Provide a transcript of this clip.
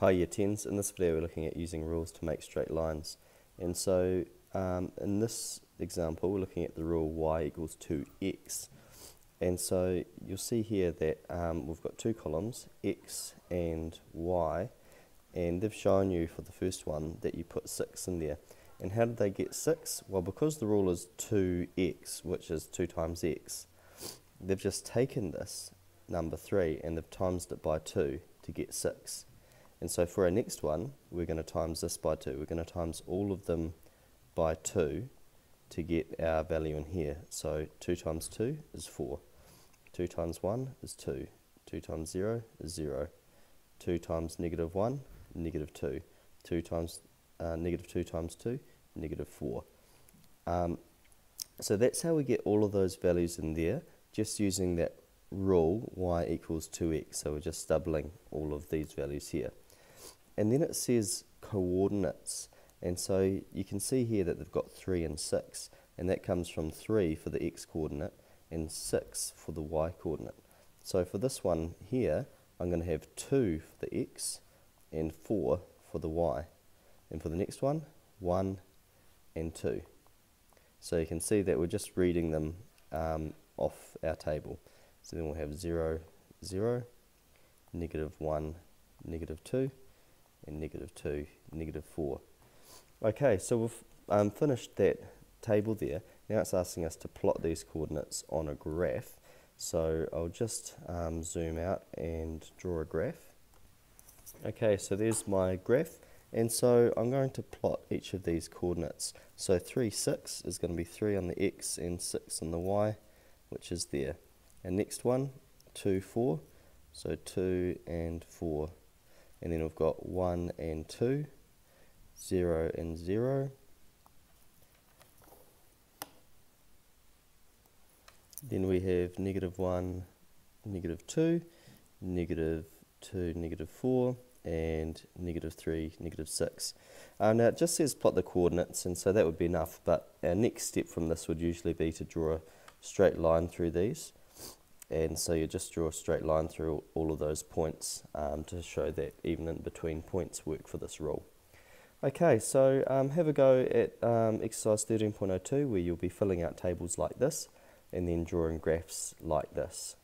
Hi Year 10s, in this video we're looking at using rules to make straight lines. And so um, in this example we're looking at the rule y equals 2x. And so you'll see here that um, we've got two columns, x and y, and they've shown you for the first one that you put 6 in there. And how did they get 6? Well, because the rule is 2x, which is 2 times x, they've just taken this number 3 and they've times it by 2 to get 6. And so for our next one, we're going to times this by 2. We're going to times all of them by 2 to get our value in here. So 2 times 2 is 4. 2 times 1 is 2. 2 times 0 is 0. 2 times negative 1, negative 2. 2 times uh, negative 2 times 2, negative 4. Um, so that's how we get all of those values in there, just using that rule y equals 2x. So we're just doubling all of these values here. And then it says coordinates. And so you can see here that they've got 3 and 6. And that comes from 3 for the x coordinate and 6 for the y coordinate. So for this one here, I'm going to have 2 for the x and 4 for the y. And for the next one, 1 and 2. So you can see that we're just reading them um, off our table. So then we'll have 0, 0, negative 1, negative 2, and negative 2, negative 4. Okay, so we've um, finished that table there. Now it's asking us to plot these coordinates on a graph. So I'll just um, zoom out and draw a graph. Okay, so there's my graph. And so I'm going to plot each of these coordinates. So 3, 6 is going to be 3 on the x and 6 on the y, which is there. And next one, 2, 4. So 2 and 4 and then we've got 1 and 2, 0 and 0. Then we have negative 1, negative 2, negative 2, negative 4, and negative 3, negative 6. Uh, now it just says plot the coordinates, and so that would be enough, but our next step from this would usually be to draw a straight line through these and so you just draw a straight line through all of those points um, to show that even in between points work for this rule. Okay, so um, have a go at um, exercise 13.02 where you'll be filling out tables like this and then drawing graphs like this.